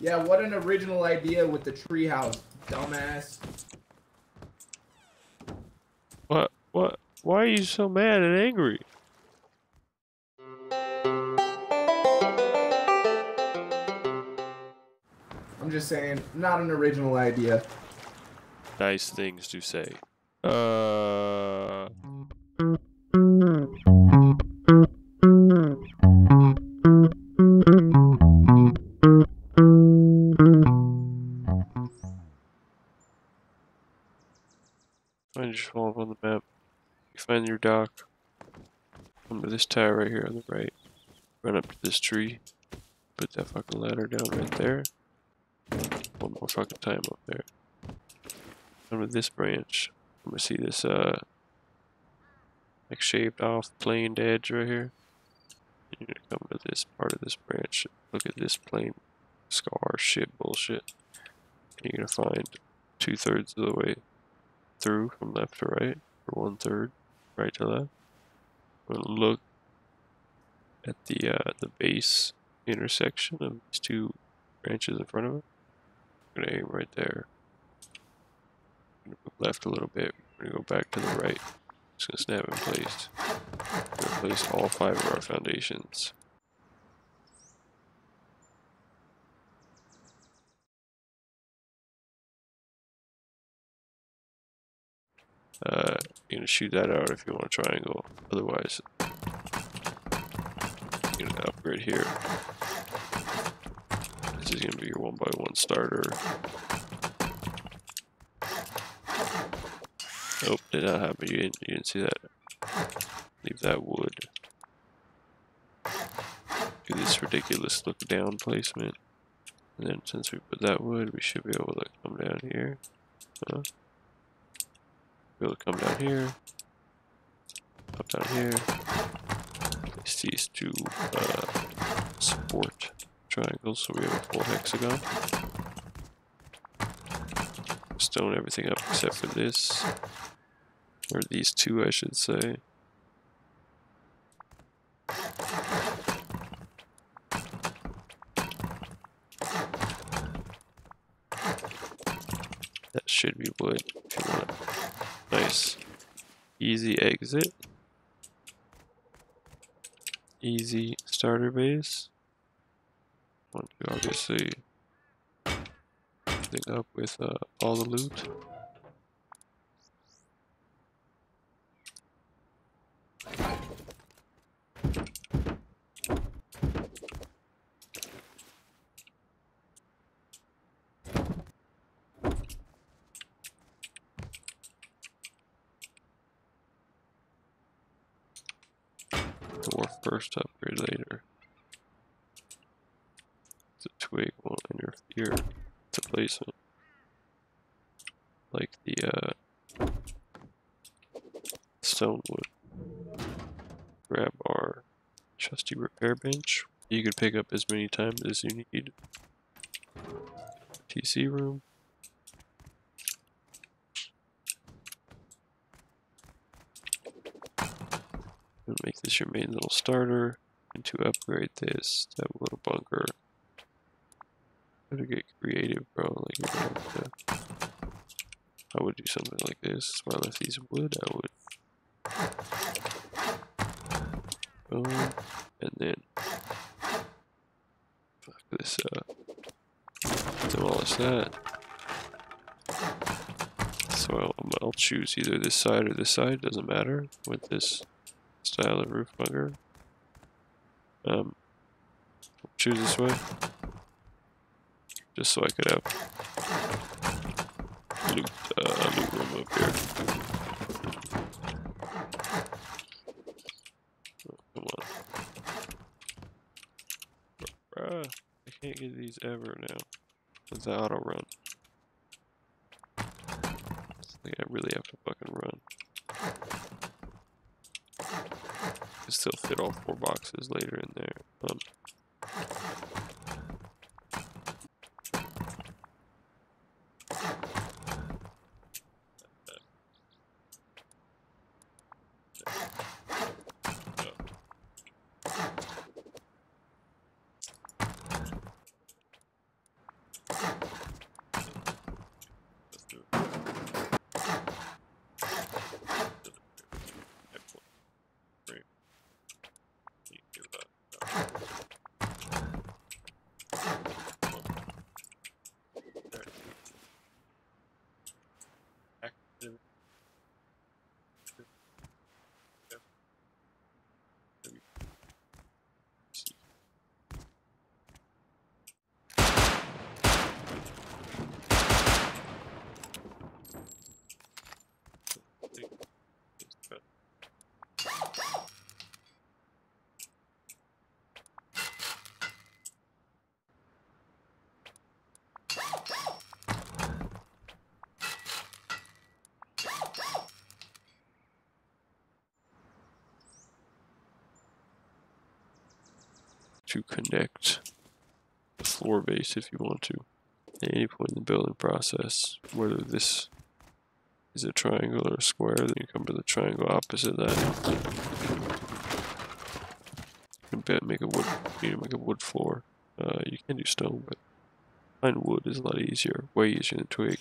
Yeah, what an original idea with the treehouse, dumbass. What? What? Why are you so mad and angry? I'm just saying, not an original idea. Nice things to say. Uh. This tire right here on the right. Run up to this tree. Put that fucking ladder down right there. One more fucking time up there. Come to this branch. I'm gonna see this uh like shaved off planed edge right here. You're gonna come to this part of this branch. Look at this plain scar shit bullshit. And you're gonna find two thirds of the way through from left to right, or one third, right to left. I'm gonna look at the uh, the base intersection of these two branches in front of it. I'm gonna aim right there. I'm gonna move left a little bit. I'm gonna go back to the right. Just gonna snap in place. Gonna place all five of our foundations. Uh, you're gonna shoot that out if you want a triangle. Otherwise, you're upgrade here. This is gonna be your one by one starter. Oh, did not happen. You didn't. You didn't see that. Leave that wood. Do this ridiculous look down placement. And then since we put that wood, we should be able to come down here. Huh? Be able to come down here. Up down here. These two uh, support triangles so we have a full hexagon. Stone everything up except for this. Or these two, I should say. That should be wood. Nice. Easy exit. Easy starter base. Want to obviously thing up with uh, all the loot. Or first upgrade later. The twig won't interfere to placement. Like the uh, stone would. Grab our trusty repair bench. You could pick up as many times as you need. TC room. And make this your main little starter. And to upgrade this, that little bunker. Gotta get creative, bro. Like to. I would do something like this. That's why I left these wood. I would. Boom, and then fuck this up. Demolish that. So I'll, I'll choose either this side or this side. Doesn't matter with this style of roof bunker. Um, choose this way just so I could have loot, uh, loot room up here. Oh, come on. Bruh, I can't get these ever now. It's the auto run. I really have to fucking run. I still fit all four boxes later in there. Um, to connect the floor base if you want to. At any point in the building process, whether this is a triangle or a square, then you come to the triangle opposite that. You can make a wood, you make a wood floor. Uh, you can do stone, but find wood is a lot easier, way easier than twig.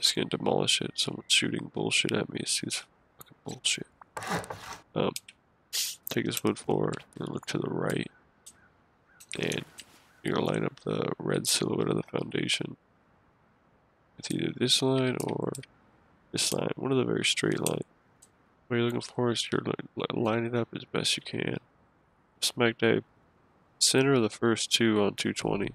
Just gonna demolish it. Someone's shooting bullshit at me. It's just fucking bullshit. Um, take this wood floor and look to the right, and you're gonna line up the red silhouette of the foundation with either this line or this line. One of the very straight line. What you're looking for is you're line it up as best you can. Smack dab center of the first two on 220.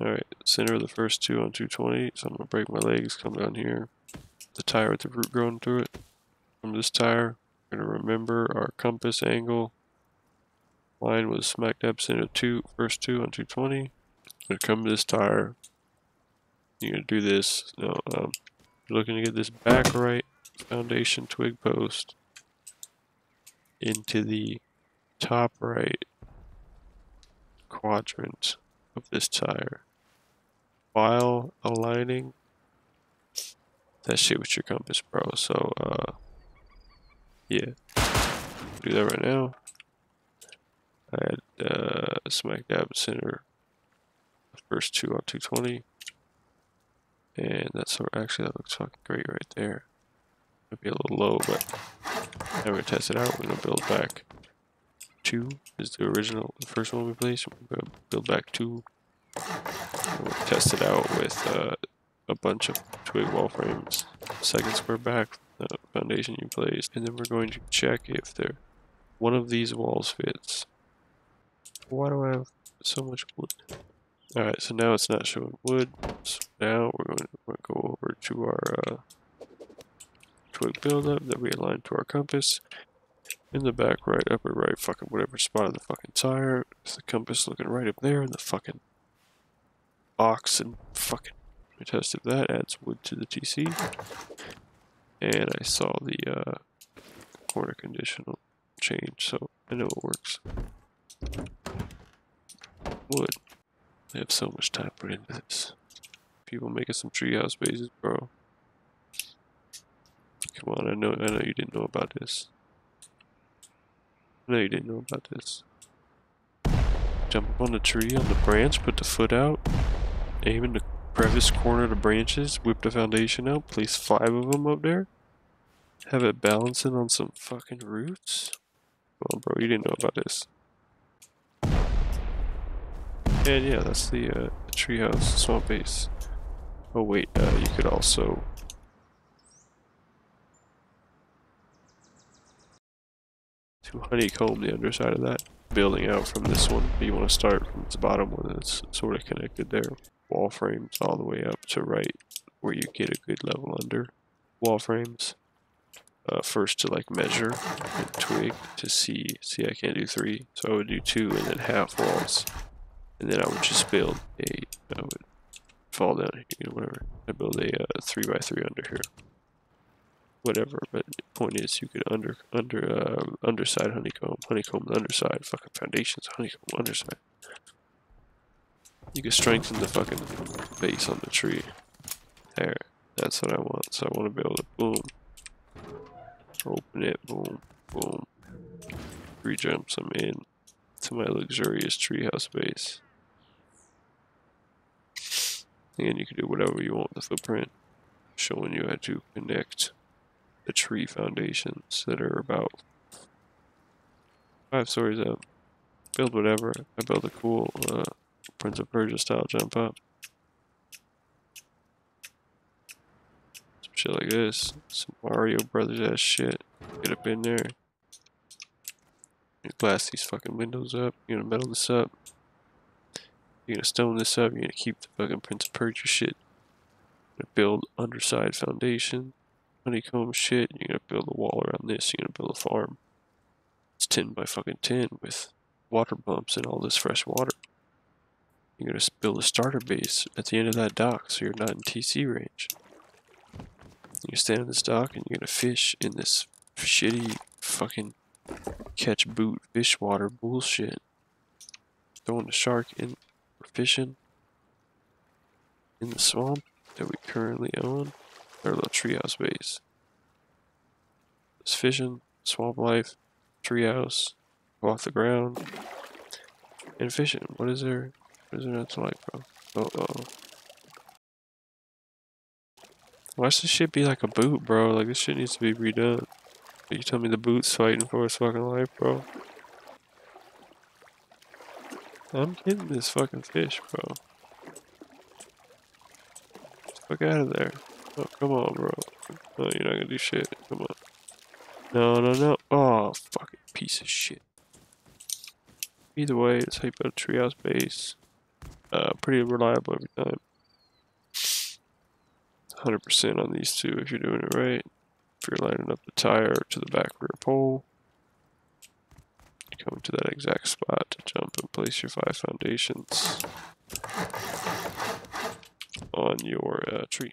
Alright, center of the first two on 220. So I'm gonna break my legs, come down here. The tire with the root growing through it. From this tire, we're gonna remember our compass angle. Line was smack dab center two, first two on 220. I'm gonna come to this tire. You're gonna do this. No, um, you're looking to get this back right foundation twig post into the top right quadrant of this tire while aligning that shit with your compass bro so uh yeah do that right now I had uh smack dab center first two on 220 and that's actually that looks fucking great right there might be a little low but we're gonna test it out we're gonna build back two is the original, the first one we placed. We're gonna build back two. We'll test it out with uh, a bunch of twig wall frames. Second square back, the foundation you placed, and then we're going to check if there one of these walls fits. Why do I have so much wood? Alright, so now it's not showing wood. So now we're going to, go over to our uh, twig buildup that we aligned to our compass in the back right, upper right, fucking whatever spot of the fucking tire. Is the compass looking right up there in the fucking box and fucking we tested that, adds wood to the TC. And I saw the uh, corner conditional change, so I know it works. Wood. I have so much time into this. People making some treehouse bases, bro. Come on, I know I know you didn't know about this. No, you didn't know about this. Jump up on the tree, on the branch, put the foot out, aim in the crevice corner of the branches, whip the foundation out, place five of them up there, have it balancing on some fucking roots? On, bro, you didn't know about this. And yeah, that's the, uh, treehouse swamp base. Oh wait, uh, you could also to honeycomb the underside of that building out from this one. You want to start from this bottom one that's sort of connected there. Wall frames all the way up to right where you get a good level under wall frames. Uh, first to like measure and twig to see, see I can't do three, so I would do two and then half walls. And then I would just build a, I would fall down here, whatever. I build a uh, three by three under here whatever. But the point is, you could under under uh, underside honeycomb, honeycomb underside, fucking foundations, honeycomb underside. You could strengthen the fucking base on the tree. There, that's what I want. So I want to be able to boom, open it, boom, boom, three jumps. I'm in to my luxurious treehouse base. And you can do whatever you want with the footprint, showing you how to connect the tree foundations that are about five stories up. Build whatever. I built a cool uh, Prince of Persia style jump up. Some shit like this. Some Mario Brothers ass shit. Get up in there. You glass these fucking windows up. You're gonna metal this up. You're gonna stone this up. You're gonna keep the fucking Prince of Persia shit. You're gonna build underside foundation honeycomb shit. You're gonna build a wall around this. You're gonna build a farm. It's 10 by fucking 10 with water pumps and all this fresh water. You're gonna build a starter base at the end of that dock so you're not in TC range. You stand on this dock and you're gonna fish in this shitty fucking Catch boot fish water bullshit. Throwing the shark in fishing in the swamp that we currently own. Our little treehouse base. It's fishing, swamp life, treehouse, off the ground, and fishing. What is there? What is there not to like, bro? Uh oh. Why this shit be like a boot, bro? Like this shit needs to be redone. You tell me the boot's fighting for its fucking life, bro. I'm getting this fucking fish, bro. Fuck out of there. Oh, come on, bro. No, you're not gonna do shit. Come on. No, no, no. Oh, fucking piece of shit. Either way, it's build a treehouse base. Uh, pretty reliable every time. 100% on these two if you're doing it right. If you're lining up the tire to the back rear pole, Come to that exact spot to jump and place your five foundations on your uh, tree.